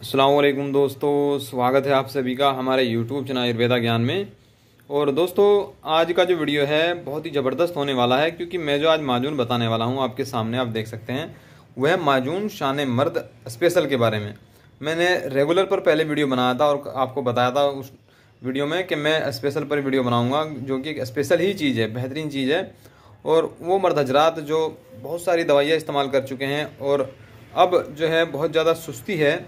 असलम दोस्तों, स्वागत है आप सभी का हमारे यूट्यूब चैनल आयुर्वेदा ज्ञान में। और दोस्तों, आज का जो वीडियो है, बहुत ही ज़बरदस्त होने वाला है, क्योंकि मैं जो आज माजून बताने वाला हूँ, आपके सामने आप देख सकते हैं, वह माजून शान मर्द स्पेशल के बारे में। मैंने रेगुलर पर पहले वीडियो बनाया था और आपको बताया था उस वीडियो में कि मैं स्पेशल पर वीडियो बनाऊँगा, जो कि एक स्पेशल ही चीज़ है, बेहतरीन चीज़ है। और वो मर्द हजरात जो बहुत सारी दवाइयाँ इस्तेमाल कर चुके हैं और अब जो है बहुत ज़्यादा सुस्ती है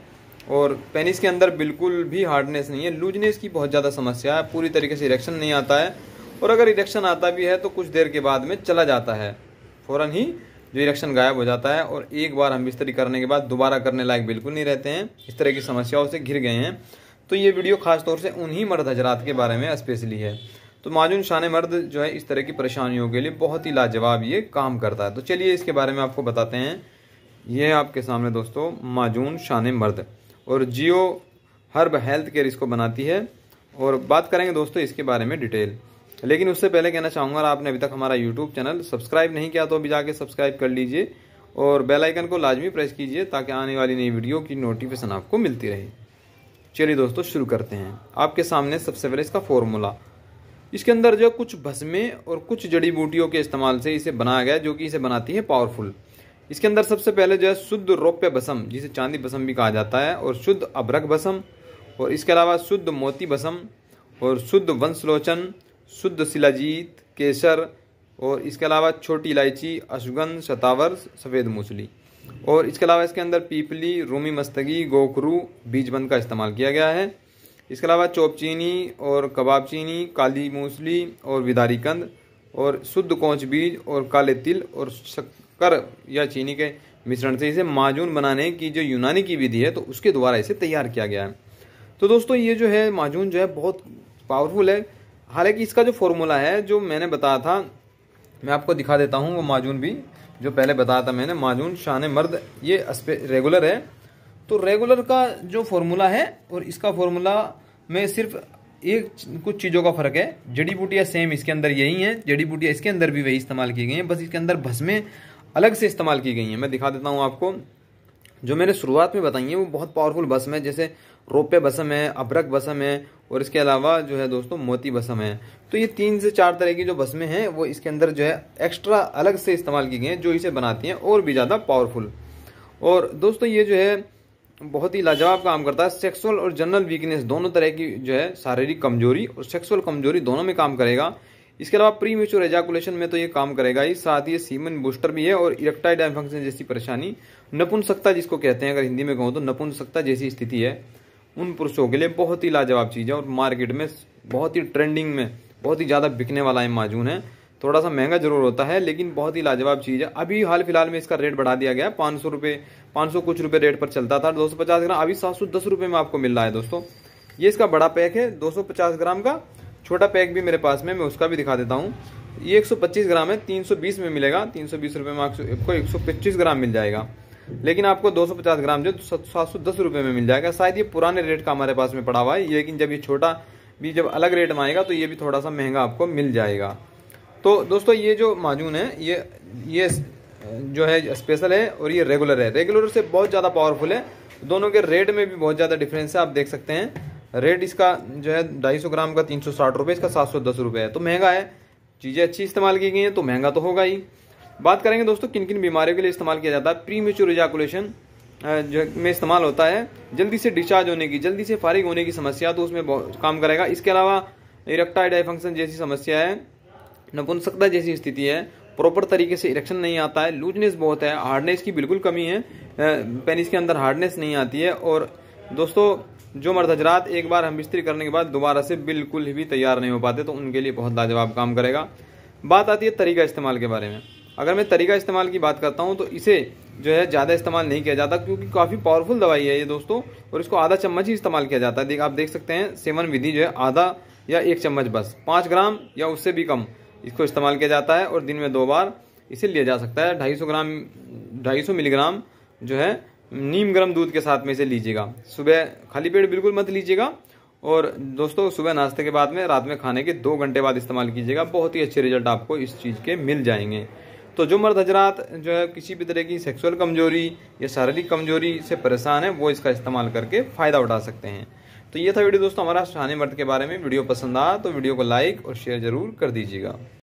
और पेनिस के अंदर बिल्कुल भी हार्डनेस नहीं है। लूजनेस की बहुत ज़्यादा समस्या है। पूरी तरीके से इरेक्शन नहीं आता है। और अगर इरेक्शन आता भी है तो कुछ देर के बाद में चला जाता है। फ़ौर ही जो इरेक्शन गायब हो जाता है और एक बार हम बिस्तरी करने के बाद दोबारा करने लायक बिल्कुल नहीं रहते हैं। इस तरह की समस्याओं से घिर गए हैं। तो ये वीडियो खास तौर से उन्हीं मर्द हजरात के बारे में स्पेशली है। तो माजून शान मर्द जो है, इस तरह की परेशानियों के लिए बहुत ही लाजवाब ये काम करता है। तो चलिए इसके बारे में आपको बताते हैं। ये आपके सामने दोस्तों, माजून शान मर्द। और जियो हर्ब हेल्थ केयर इसको बनाती है। और बात करेंगे दोस्तों इसके बारे में डिटेल। लेकिन उससे पहले कहना चाहूँगा आपने अभी तक हमारा यूट्यूब चैनल सब्सक्राइब नहीं किया तो अभी जाके सब्सक्राइब कर लीजिए और बेल आइकन को लाजमी प्रेस कीजिए ताकि आने वाली नई वीडियो की नोटिफिकेशन आपको मिलती रहे। चलिए दोस्तों शुरू करते हैं। आपके सामने सबसे पहले इसका फॉर्मूला इसके अंदर जो कुछ भस्में और कुछ जड़ी बूटियों के इस्तेमाल से इसे बनाया गया जो कि इसे बनाती है पावरफुल इसके अंदर सबसे पहले जो है शुद्ध रौप्य बसम जिसे चांदी बसम भी कहा जाता है, और शुद्ध अभ्रक भसम, और इसके अलावा शुद्ध मोती भसम, और शुद्ध वंशलोचन, शुद्ध शिलाजीत, केसर, और इसके अलावा छोटी इलायची, अश्वगंध, शतावर, सफ़ेद मूसली। और इसके अलावा इसके अंदर पीपली, रूमी मस्तगी गोखरू बीजबंद का इस्तेमाल किया गया है। इसके अलावा चौपचीनी और कबाब चीनी, काली मूसली, और विदारी कंद, और शुद्ध कोच बीज, और काले तिल, और शक्कर या चीनी के मिश्रण से इसे माजून बनाने की जो यूनानी की विधि है तो उसके द्वारा इसे तैयार किया गया है। तो दोस्तों, ये जो है, माजून जो है, बहुत पावरफुल है। हालाँकि इसका जो फॉर्मूला है, जो मैंने बताया था, मैं आपको दिखा देता हूँ, वो माजून भी जो पहले बताया था मैंने, माजून, शान मर्द, ये रेगुलर है। तो रेगुलर का जो फॉर्मूला है, और इसका फॉर्मूला में सिर्फ़ एक कुछ चीज़ों का फ़र्क है। जड़ी बूटियाँ सेम इसके अंदर यही हैं, जड़ी बूटियाँ इसके अंदर भी वही इस्तेमाल की गई हैं, बस इसके अंदर भस्में अलग से इस्तेमाल की गई हैं। मैं दिखा देता हूँ आपको। जो मैंने शुरुआत में बताई है, वो बहुत पावरफुल भस्म है, जैसे रोपे भस्म है अब्रक भस्म है, और इसके अलावा जो है दोस्तों, मोती भस्म है। तो ये तीन से चार तरह की जो भस्में हैं, वो इसके अंदर जो है एक्स्ट्रा अलग से इस्तेमाल की गई हैं, जो इसे बनाती हैं, और भी ज़्यादा पावरफुल और दोस्तों, ये जो है बहुत ही लाजवाब काम करता है। सेक्सुअल और जनरल वीकनेस दोनों तरह की जो है शारीरिक कमज़ोरी और सेक्सुअल कमज़ोरी दोनों में काम करेगा। इसके अलावा प्री मेच्योर एजाकुलेशन में तो ये काम करेगा ही। साथ ही सीमन बूस्टर भी है और इरेक्टाइल डायफंक्शन जैसी परेशानी नपुंसकता जिसको कहते हैं, अगर हिंदी में कहूँ तो नपुंसकता जैसी स्थिति है। उन पुरुषों के लिए बहुत ही लाजवाब चीज़ है और मार्केट में बहुत ही ट्रेंडिंग में बहुत ही ज़्यादा बिकने वाला है माजून है। थोड़ा सा महँगा ज़रूर होता है, लेकिन बहुत ही लाजवाब चीज़ है। अभी हाल फ़िलहाल में इसका रेट बढ़ा दिया गया है पाँच सौ रुपये पाँच सौ कुछ रुपये रेट पर चलता था, दो सौ पचास ग्राम। अभी सात सौ दस रुपये में आपको मिल रहा है दोस्तों। ये इसका बड़ा पैक है, दो सौ पचास ग्राम का। छोटा पैक भी मेरे पास में, मैं उसका भी दिखा देता हूँ। ये 125 ग्राम है 320 में मिलेगा 320 रुपए में आपको 125 ग्राम मिल जाएगा। लेकिन आपको 250 ग्राम जो सात सौ दस रुपये में मिल जाएगा। शायद ये पुराने रेट का हमारे पास में पड़ा हुआ है, लेकिन जब ये छोटा भी जब अलग रेट में आएगा तो ये भी थोड़ा सा महँगा आपको मिल जाएगा। तो दोस्तों, ये जो माजून है, ये ये जो है स्पेशल है और ये रेगुलर है। रेगुलर से बहुत ज़्यादा पावरफुल है। दोनों के रेट में भी बहुत ज़्यादा डिफरेंस है, आप देख सकते हैं। रेट इसका जो है ढाई सौ ग्राम का तीन सौ साठ इसका सात सौ दस है। तो महँगा है। चीज़ें अच्छी इस्तेमाल की गई हैं तो महँगा तो होगा ही। बात करेंगे दोस्तों किन किन बीमारियों के लिए इस्तेमाल किया जाता है। प्री मेच्योर इजाकुलेशन जो में इस्तेमाल होता है। जल्दी से डिस्चार्ज होने की, जल्दी से फारिग होने की समस्या तो उसमें काम करेगा। इसके अलावा इरेक्टाइड फ़ंक्शन जैसी समस्या है, नपुंसकता जैसी स्थिति है प्रॉपर तरीके से इरेक्शन नहीं आता है लूजनेस बहुत है हार्डनेस की बिल्कुल कमी है पेनिस के अंदर हार्डनेस नहीं आती है। और दोस्तों जो मर्द हजरात एक बार हम बिस्तरी करने के बाद दोबारा से बिल्कुल भी तैयार नहीं हो पाते तो उनके लिए बहुत लाजवाब काम करेगा। बात आती है तरीका इस्तेमाल के बारे में। अगर मैं तरीका इस्तेमाल की बात करता हूँ तो इसे जो है ज़्यादा इस्तेमाल नहीं किया जाता, क्योंकि काफ़ी पावरफुल दवाई है ये दोस्तों, और इसको आधा चम्मच ही इस्तेमाल किया जाता है। देख, आप देख सकते हैं, सेवन विधि जो है, आधा या एक चम्मच बस। पाँच ग्राम या उससे भी कम इसको इस्तेमाल किया जाता है, और दिन में दो बार इसे लिया जा सकता है। ढाई सौ ग्राम, ढाई सौ मिलीग्राम जो है नीम गर्म दूध के साथ में इसे लीजिएगा। सुबह खाली पेट बिल्कुल मत लीजिएगा और दोस्तों, सुबह नाश्ते के बाद में, रात में खाने के दो घंटे बाद इस्तेमाल कीजिएगा। बहुत ही अच्छे रिज़ल्ट आपको इस चीज़ के मिल जाएँगे। तो जो मर्द हजरात जो है, किसी भी तरह की सेक्सुअल कमज़ोरी या शारीरिक कमज़ोरी से परेशान है, वो इसका इस्तेमाल करके फ़ायदा उठा सकते हैं। तो ये था वीडियो दोस्तों, हमारा शानी मर्द के बारे में। वीडियो पसंद आया तो वीडियो को लाइक और शेयर ज़रूर कर दीजिएगा।